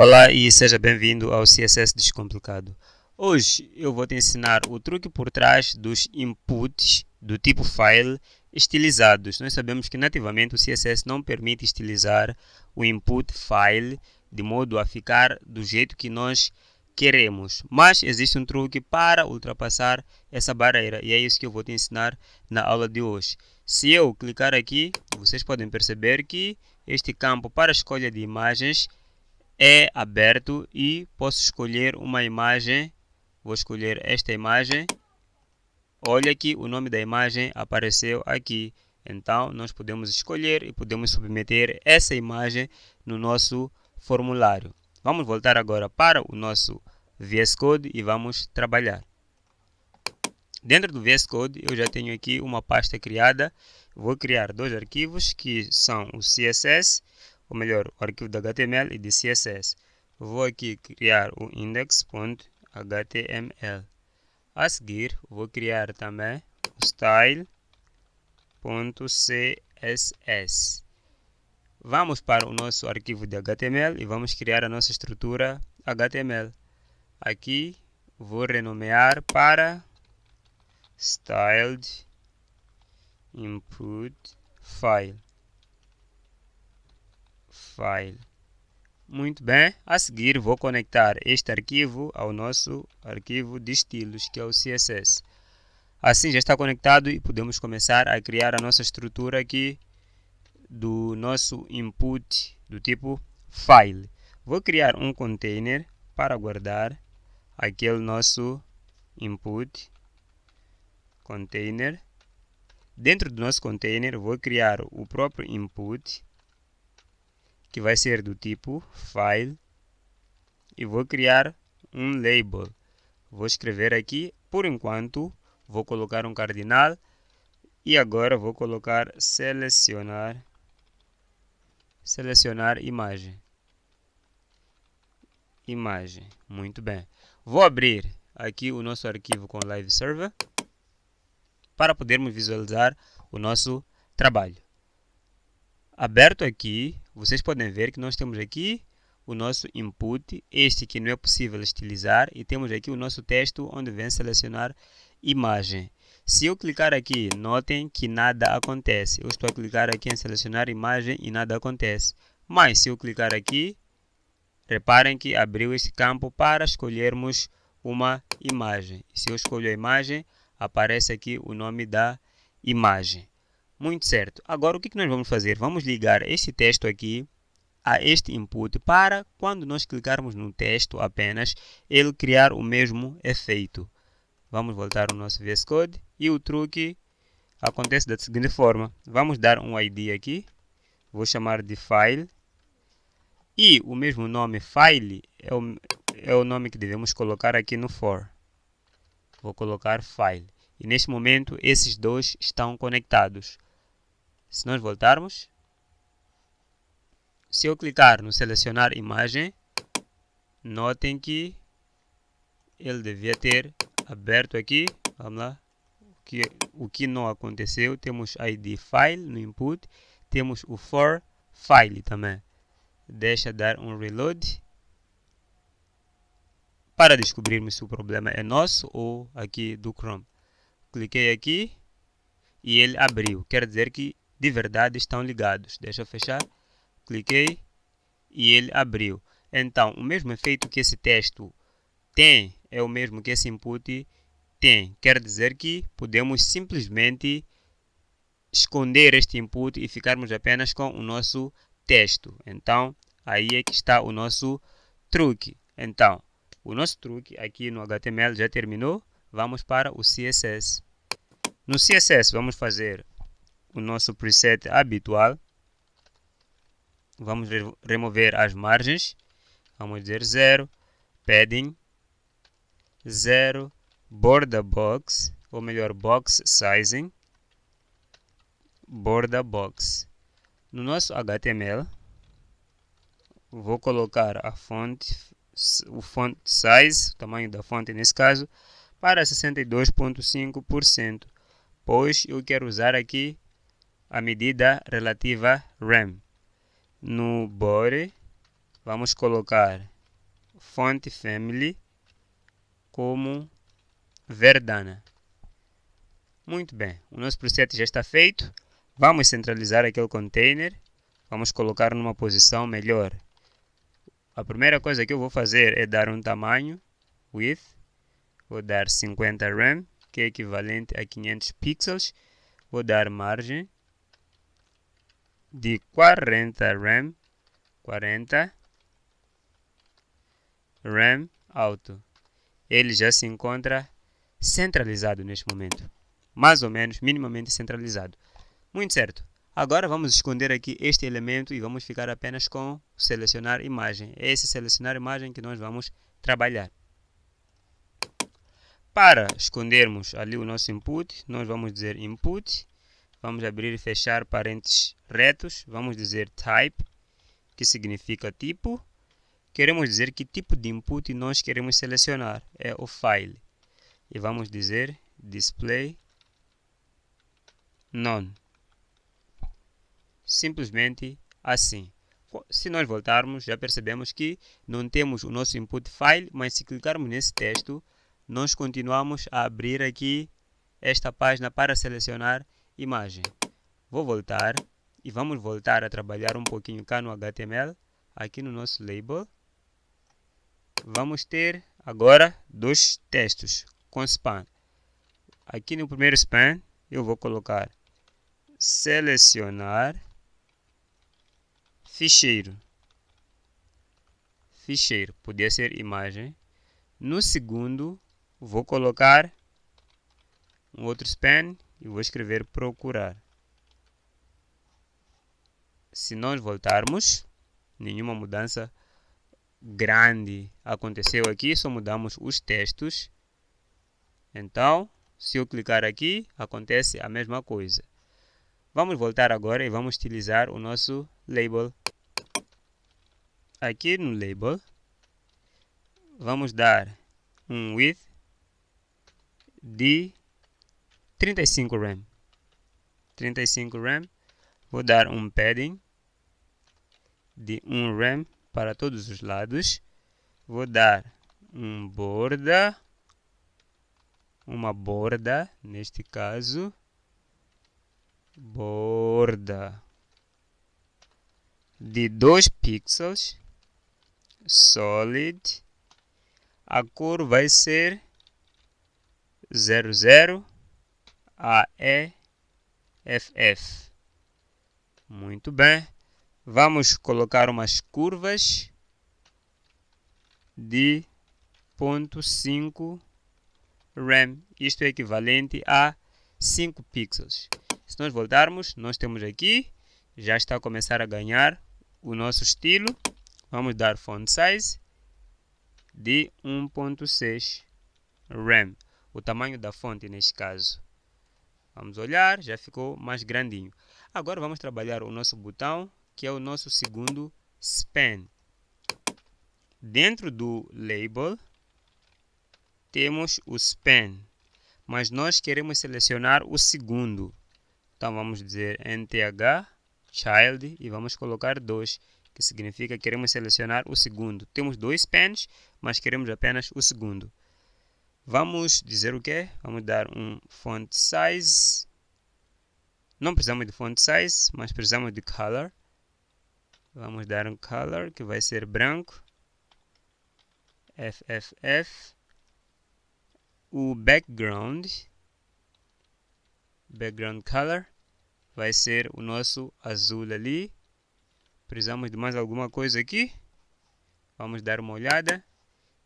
Olá e seja bem-vindo ao CSS Descomplicado. Hoje eu vou te ensinar o truque por trás dos inputs do tipo file estilizados. Nós sabemos que nativamente o CSS não permite estilizar o input file de modo a ficar do jeito que nós queremos. Mas existe um truque para ultrapassar essa barreira e é isso que eu vou te ensinar na aula de hoje. Se eu clicar aqui, vocês podem perceber que este campo para escolha de imagens é aberto e posso escolher uma imagem. Vou escolher esta imagem. Olha que o nome da imagem apareceu aqui. Então, nós podemos escolher e podemos submeter essa imagem no nosso formulário. Vamos voltar agora para o nosso VS Code e vamos trabalhar. Dentro do VS Code, eu já tenho aqui uma pasta criada. Vou criar dois arquivos que são o CSS ou melhor, o arquivo de HTML e de CSS. Vou aqui criar o index.html. A seguir, vou criar também o style.css. Vamos para o nosso arquivo de HTML e vamos criar a nossa estrutura HTML. Aqui vou renomear para styled input file file. Muito bem, a seguir vou conectar este arquivo ao nosso arquivo de estilos, que é o CSS. Assim já está conectado e podemos começar a criar a nossa estrutura aqui do nosso input do tipo file. Vou criar um container para guardar aquele nosso input container. Dentro do nosso container vou criar o próprio input que vai ser do tipo file e vou criar um label. Vou escrever aqui, por enquanto, vou colocar um cardinal e agora vou colocar selecionar selecionar imagem. Imagem, muito bem. Vou abrir aqui o nosso arquivo com Live Server para podermos visualizar o nosso trabalho. Aberto aqui, vocês podem ver que nós temos aqui o nosso input, este que não é possível estilizar, e temos aqui o nosso texto onde vem selecionar imagem. Se eu clicar aqui, notem que nada acontece. Eu estou a clicar aqui em selecionar imagem e nada acontece. Mas se eu clicar aqui, reparem que abriu esse campo para escolhermos uma imagem. Se eu escolho a imagem, aparece aqui o nome da imagem. Muito certo. Agora o que, nós vamos fazer? Vamos ligar este texto aqui a este input para quando nós clicarmos no texto apenas ele criar o mesmo efeito. Vamos voltar ao nosso VS Code e o truque acontece da seguinte forma. Vamos dar um ID aqui, vou chamar de file e o mesmo nome file é o, é o nome que devemos colocar aqui no for. Vou colocar file e neste momento esses dois estão conectados. Se nós voltarmos, se eu clicar no selecionar imagem, notem que ele devia ter aberto aqui, vamos lá, o que, o que não aconteceu, temos id file no input, temos o for file também. Deixa dar um reload para descobrirmos se o problema é nosso ou aqui do Chrome. Cliquei aqui e ele abriu, quer dizer que de verdade estão ligados. Deixa eu fechar. Cliquei e ele abriu. Então, o mesmo efeito que esse texto tem é o mesmo que esse input tem. Quer dizer que podemos simplesmente esconder este input e ficarmos apenas com o nosso texto. Então, aí é que está o nosso truque. Então, o nosso truque aqui no HTML já terminou. Vamos para o CSS. No CSS vamos fazer o nosso preset habitual. Vamos remover as margens. Vamos dizer 0, padding, 0, border box, ou melhor, box sizing, border box. No nosso HTML, vou colocar a fonte, o font size, o tamanho da fonte nesse caso, para 62.5%, pois eu quero usar aqui a medida relativa rem. No body, vamos colocar font family como Verdana. Muito bem, o nosso preset já está feito. Vamos centralizar aquele container. Vamos colocar numa posição melhor. A primeira coisa que eu vou fazer é dar um tamanho, width. Vou dar 50 RAM, que é equivalente a 500 pixels. Vou dar margem de 40 RAM, 40 RAM Auto. Ele já se encontra centralizado neste momento. Mais ou menos, minimamente centralizado. Muito certo. Agora vamos esconder aqui este elemento e vamos ficar apenas com selecionar imagem. É esse selecionar imagem que nós vamos trabalhar. Para escondermos ali o nosso input, nós vamos dizer input. Vamos abrir e fechar parênteses retos. Vamos dizer type, que significa tipo queremos dizer que tipo de input nós queremos selecionar. É o file. E vamos dizer display none. Simplesmente assim. Se nós voltarmos, já percebemos que não temos o nosso input file, mas se clicarmos nesse texto, nós continuamos a abrir aqui esta página para selecionar imagem. Vou voltar e vamos voltar a trabalhar um pouquinho cá no HTML, aqui no nosso label vamos ter agora dois textos com span. Aqui no primeiro span eu vou colocar selecionar ficheiro. Ficheiro, podia ser imagem. No segundo vou colocar um outro span e vou escrever procurar. Se nós voltarmos, nenhuma mudança grande aconteceu aqui, só mudamos os textos. Então, se eu clicar aqui, acontece a mesma coisa. Vamos voltar agora e vamos utilizar o nosso label. Aqui no label, vamos dar um width de 35 RAM. 35 RAM. Vou dar um padding de 1 RAM para todos os lados. Vou dar um borda, uma borda, neste caso, borda de 2 pixels, solid, a cor vai ser 00 AEFF. Muito bem. Vamos colocar umas curvas de 0.5 RAM. Isto é equivalente a 5 pixels. Se nós voltarmos, nós temos aqui, já está a começar a ganhar o nosso estilo. Vamos dar font size de 1.6 RAM. O tamanho da fonte neste caso. Vamos olhar, já ficou mais grandinho. Agora vamos trabalhar o nosso botão que é o nosso segundo span. Dentro do label, temos o span, mas nós queremos selecionar o segundo. Então vamos dizer nth child e vamos colocar 2, que significa que queremos selecionar o segundo. Temos dois spans, mas queremos apenas o segundo. Vamos dizer o que? Vamos dar um font size. Não precisamos de font size, mas precisamos de color. Vamos dar um color que vai ser branco. FFF. O background, background color, vai ser o nosso azul ali. Precisamos de mais alguma coisa aqui. Vamos dar uma olhada.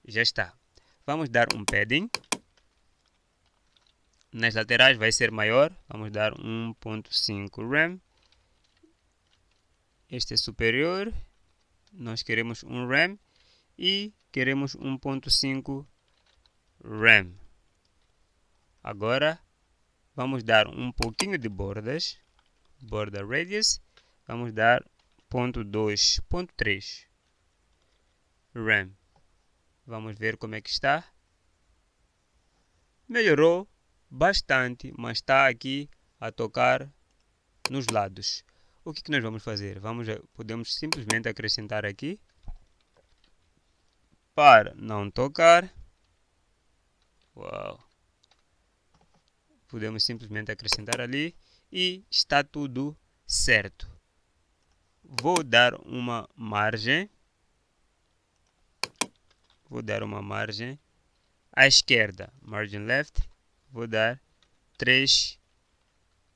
Já está. Vamos dar um padding. Nas laterais vai ser maior. Vamos dar 1.5 RAM este é superior, nós queremos um RAM e queremos 1.5 RAM. Agora vamos dar um pouquinho de bordas, border radius, vamos dar 0.2.3 RAM. Vamos ver como é que está. Melhorou bastante, mas está aqui a tocar nos lados o que, que nós vamos fazer? Vamos, podemos simplesmente acrescentar aqui para não tocar. Uau. Podemos simplesmente acrescentar ali e está tudo certo. Vou dar uma margem. Vou dar uma margem à esquerda, margin left, vou dar 3,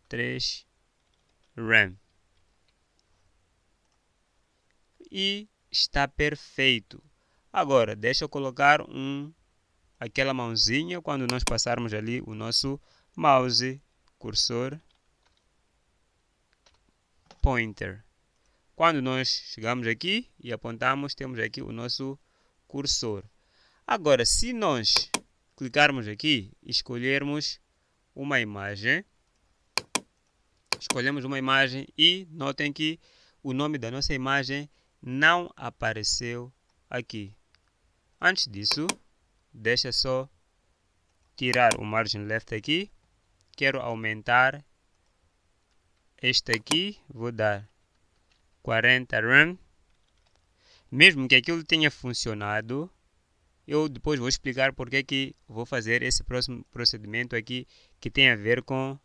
3 RAM. E está perfeito. Agora, deixa eu colocar um, aquela mãozinha quando nós passarmos ali o nosso mouse, cursor, pointer. Quando nós chegamos aqui e apontamos, temos aqui o nosso cursor. Agora, se nós clicarmos aqui e escolhermos uma imagem, escolhemos uma imagem e notem que o nome da nossa imagem não apareceu aqui. Antes disso, deixa só tirar o margin left aqui. Quero aumentar este aqui, vou dar 40 RAM. Mesmo que aquilo tenha funcionado, eu depois vou explicar porque que vou fazer esse próximo procedimento aqui que tem a ver com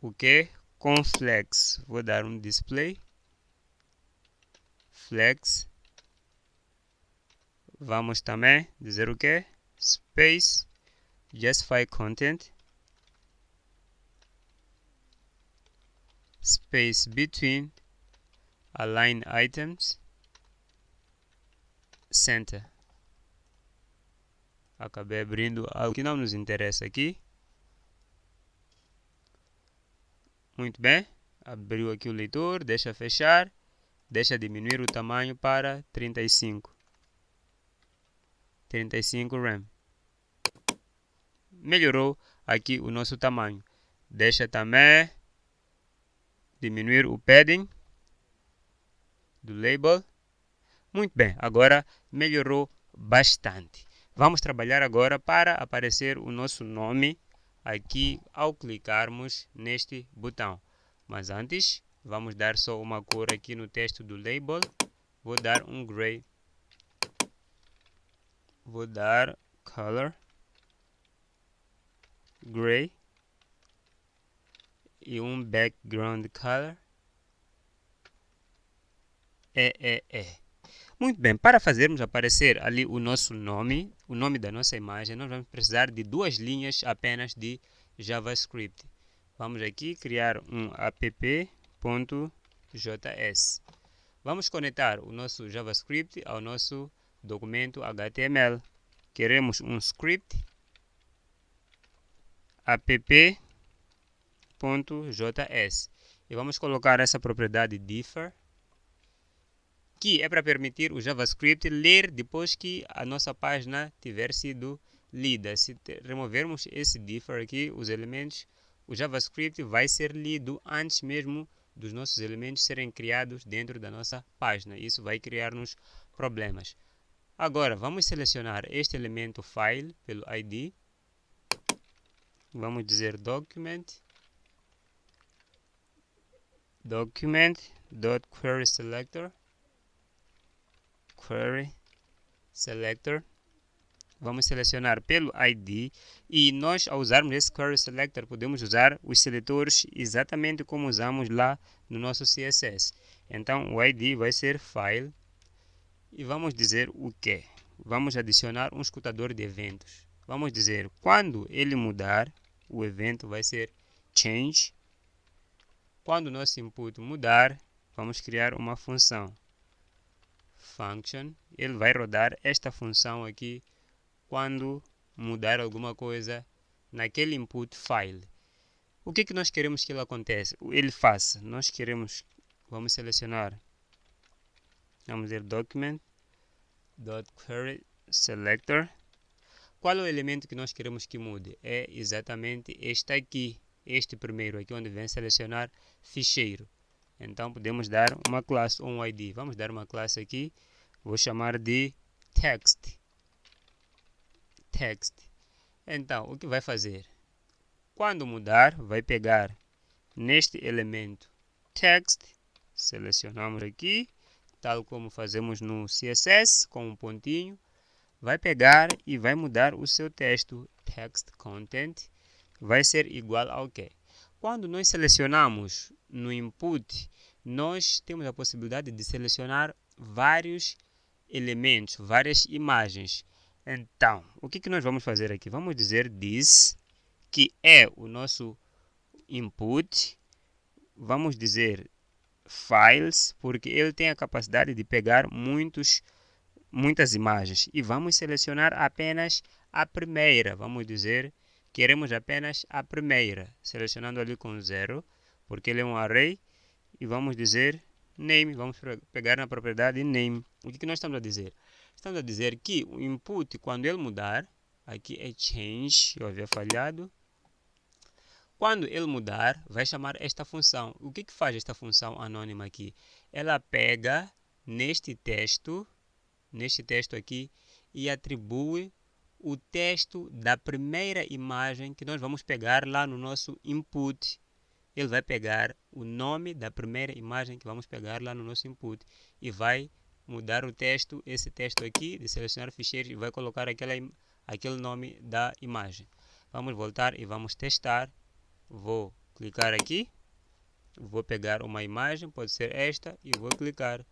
o que? Com flex. Vou dar um display. Flex. Vamos também dizer o que? Space. Justify content. Space between align items. Center acabei abrindo algo que não nos interessa aqui. Muito bem, abriu aqui o leitor, deixa fechar, deixa diminuir o tamanho para 35. 35 RAM. Melhorou aqui o nosso tamanho. Deixa também diminuir o padding do label. Muito bem, agora melhorou bastante. Vamos trabalhar agora para aparecer o nosso nome aqui ao clicarmos neste botão. Mas antes, vamos dar só uma cor aqui no texto do label. Vou dar um gray. Vou dar color gray e um background color. É. Muito bem, para fazermos aparecer ali o nosso nome, o nome da nossa imagem, nós vamos precisar de duas linhas apenas de JavaScript. Vamos aqui criar um app.js. Vamos conectar o nosso JavaScript ao nosso documento HTML. Queremos um script app.js e vamos colocar essa propriedade differ que é para permitir o JavaScript ler depois que a nossa página tiver sido lida. Se removermos esse differ aqui, os elementos, o JavaScript vai ser lido antes mesmo dos nossos elementos serem criados dentro da nossa página. Isso vai criar-nos problemas. Agora, vamos selecionar este elemento file pelo ID. Vamos dizer document document.querySelector Query Selector. Vamos selecionar pelo ID e nós ao usarmos esse Query Selector podemos usar os seletores exatamente como usamos lá no nosso CSS. Então o ID vai ser File e vamos dizer o que? Vamos adicionar um escutador de eventos. Vamos dizer quando ele mudar, o evento vai ser Change. Quando o nosso input mudar, vamos criar uma função function, ele vai rodar esta função aqui quando mudar alguma coisa naquele input file. O que, que nós queremos que ele aconteça? Ele faça. Nós queremos, vamos selecionar, vamos dizer document, dot selector. Qual é o elemento que nós queremos que mude? É exatamente este aqui, este primeiro aqui, onde vem selecionar ficheiro. Então podemos dar uma classe um ID. Vamos dar uma classe aqui. Vou chamar de text. Text. Então, o que vai fazer? Quando mudar, vai pegar neste elemento text, selecionamos aqui, tal como fazemos no CSS, com um pontinho. vai pegar e vai mudar o seu texto. Text content vai ser igual ao que? Quando nós selecionamos no input, nós temos a possibilidade de selecionar vários elementos, várias imagens. Então, o que, que nós vamos fazer aqui? Vamos dizer this, que é o nosso input. Vamos dizer files, porque ele tem a capacidade de pegar muitos, muitas imagens. E vamos selecionar apenas a primeira. Vamos dizer, queremos apenas a primeira. Selecionando ali com zero, porque ele é um array. E vamos dizer name. Vamos pegar na propriedade name. O que, que nós estamos a dizer? Estamos a dizer que o input, quando ele mudar, aqui é change, eu havia falhado. Quando ele mudar, vai chamar esta função. O que, que faz esta função anônima aqui? Ela pega neste texto, neste texto aqui, e atribui o texto da primeira imagem que nós vamos pegar lá no nosso input. Ele vai pegar o nome da primeira imagem que vamos pegar lá no nosso input e vai mudar o texto, esse texto aqui, de selecionar ficheiros e vai colocar aquela, aquele nome da imagem. Vamos voltar e vamos testar vou clicar aqui, vou pegar uma imagem, pode ser esta, e vou clicar.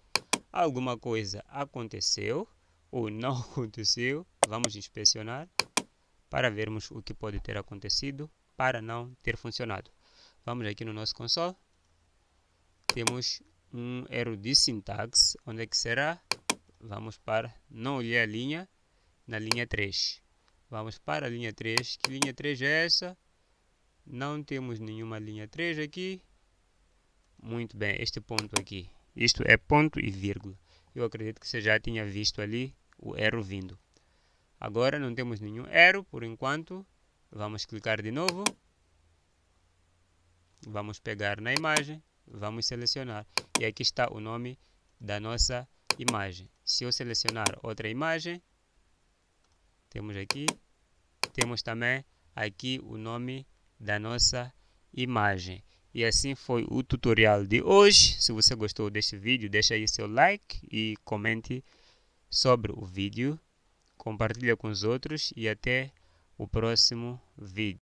Alguma coisa aconteceu ou não aconteceu, vamos inspecionar para vermos o que pode ter acontecido para não ter funcionado. Vamos aqui no nosso console, temos um erro de sintaxe, onde é que será? Vamos para, não olhei a linha, na linha 3. Vamos para a linha 3, que linha 3 é essa? Não temos nenhuma linha 3 aqui. Muito bem, este ponto aqui. Isto é ponto e vírgula. Eu acredito que você já tinha visto ali o erro vindo. Agora não temos nenhum erro por enquanto. Vamos clicar de novo. Vamos pegar na imagem. Vamos selecionar. E aqui está o nome da nossa imagem. Se eu selecionar outra imagem, temos aqui, temos também aqui o nome da nossa imagem. E assim foi o tutorial de hoje. Se você gostou deste vídeo, deixa aí seu like e comente sobre o vídeo. Compartilha com os outros e até o próximo vídeo.